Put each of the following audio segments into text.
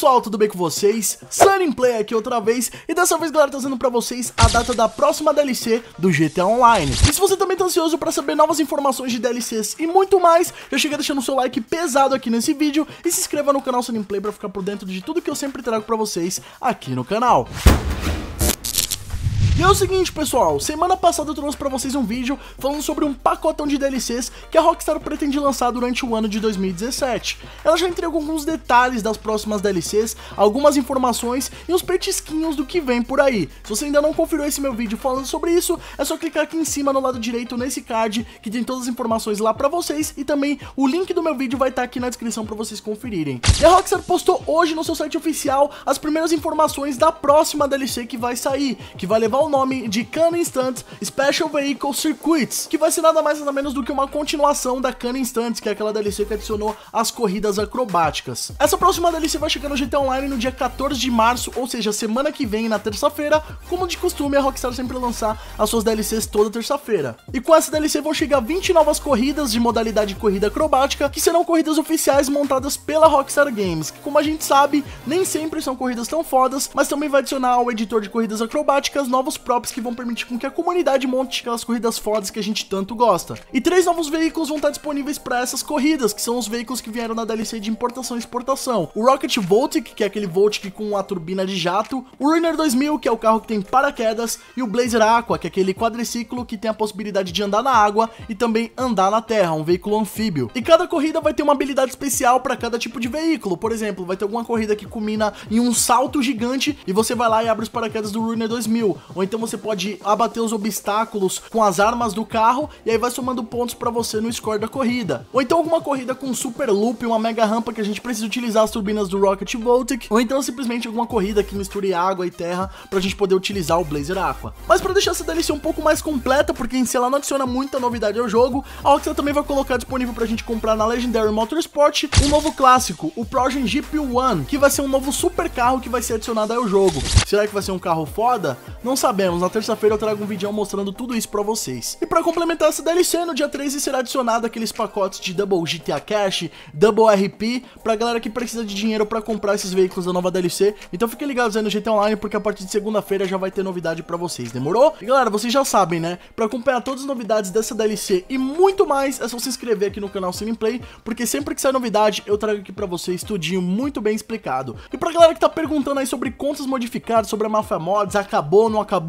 pessoal, tudo bem com vocês? Sunny Play aqui outra vez e dessa vez, galera, trazendo pra vocês a data da próxima DLC do GTA Online. E se você também tá ansioso pra saber novas informações de DLCs e muito mais, já chega deixando o seu like pesado aqui nesse vídeo e se inscreva no canal Sunny Play pra ficar por dentro de tudo que eu sempre trago pra vocês aqui no canal. E é o seguinte, pessoal, semana passada eu trouxe pra vocês um vídeo falando sobre um pacotão de DLCs que a Rockstar pretende lançar durante o ano de 2017. Ela já entregou alguns detalhes das próximas DLCs, algumas informações e uns petisquinhos do que vem por aí. Se você ainda não conferiu esse meu vídeo falando sobre isso, é só clicar aqui em cima no lado direito nesse card que tem todas as informações lá pra vocês e também o link do meu vídeo vai estar tá aqui na descrição pra vocês conferirem. E a Rockstar postou hoje no seu site oficial as primeiras informações da próxima DLC que vai sair, que vai levar o nome de Khan Instant Special Vehicle Circuits, que vai ser nada mais nada menos do que uma continuação da Khan Instant, que é aquela DLC que adicionou as corridas acrobáticas. Essa próxima DLC vai chegar no GTA Online no dia 14 de março, ou seja, semana que vem, na terça-feira, como de costume a Rockstar sempre lançar as suas DLCs toda terça-feira. E com essa DLC vão chegar 20 novas corridas de modalidade corrida acrobática, que serão corridas oficiais montadas pela Rockstar Games, que como a gente sabe, nem sempre são corridas tão fodas, mas também vai adicionar ao editor de corridas acrobáticas novos props que vão permitir com que a comunidade monte aquelas corridas fodas que a gente tanto gosta. E três novos veículos vão estar disponíveis para essas corridas, que são os veículos que vieram na DLC de importação e exportação. O Rocket Voltic, que é aquele Voltic com a turbina de jato, o Ruiner 2000, que é o carro que tem paraquedas, e o Blazer Aqua, que é aquele quadriciclo que tem a possibilidade de andar na água e também andar na terra, um veículo anfíbio. E cada corrida vai ter uma habilidade especial para cada tipo de veículo. Por exemplo, vai ter alguma corrida que culmina em um salto gigante e você vai lá e abre os paraquedas do Ruiner 2000, ou então você pode abater os obstáculos com as armas do carro e aí vai somando pontos para você no score da corrida. Ou então alguma corrida com super loop, uma mega rampa que a gente precisa utilizar as turbinas do Rocket Voltic, ou então simplesmente alguma corrida que misture água e terra pra gente poder utilizar o Blazer Aqua. Mas para deixar essa DLC um pouco mais completa, porque si ela não adiciona muita novidade ao jogo, a Rockstar também vai colocar disponível pra gente comprar na Legendary Motorsport um novo clássico, o Progen GP1, que vai ser um novo super carro que vai ser adicionado ao jogo. Será que vai ser um carro foda? Não sabemos, na terça-feira eu trago um vídeo mostrando tudo isso pra vocês. E pra complementar essa DLC, no dia 13 será adicionado aqueles pacotes de Double GTA Cash, Double RP, pra galera que precisa de dinheiro pra comprar esses veículos da nova DLC. Então fiquem ligados aí no GTA Online, porque a partir de segunda-feira já vai ter novidade pra vocês, demorou? E galera, vocês já sabem, né? Pra acompanhar todas as novidades dessa DLC e muito mais, é só se inscrever aqui no canal Cineplay, porque sempre que sai novidade, eu trago aqui pra vocês tudinho muito bem explicado. E pra galera que tá perguntando aí sobre contas modificadas, sobre a Mafia Mods, acabou, não acabou,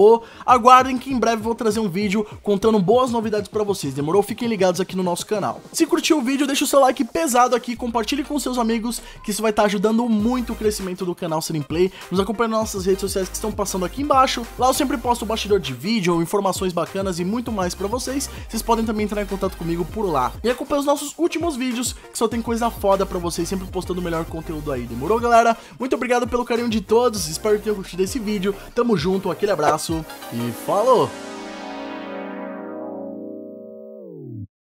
aguardem que em breve vou trazer um vídeo contando boas novidades pra vocês, demorou? Fiquem ligados aqui no nosso canal. Se curtiu o vídeo, deixa o seu like pesado aqui, compartilhe com seus amigos, que isso vai estar tá ajudando muito o crescimento do canal Play. Nos acompanhe nas nossas redes sociais que estão passando aqui embaixo. Lá eu sempre posto bastidor de vídeo, informações bacanas e muito mais pra vocês. Vocês podem também entrar em contato comigo por lá. E acompanhe os nossos últimos vídeos, que só tem coisa foda pra vocês, sempre postando o melhor conteúdo aí. Demorou, galera? Muito obrigado pelo carinho de todos, espero que tenham curtido esse vídeo. Tamo junto, aquele abraço e falou!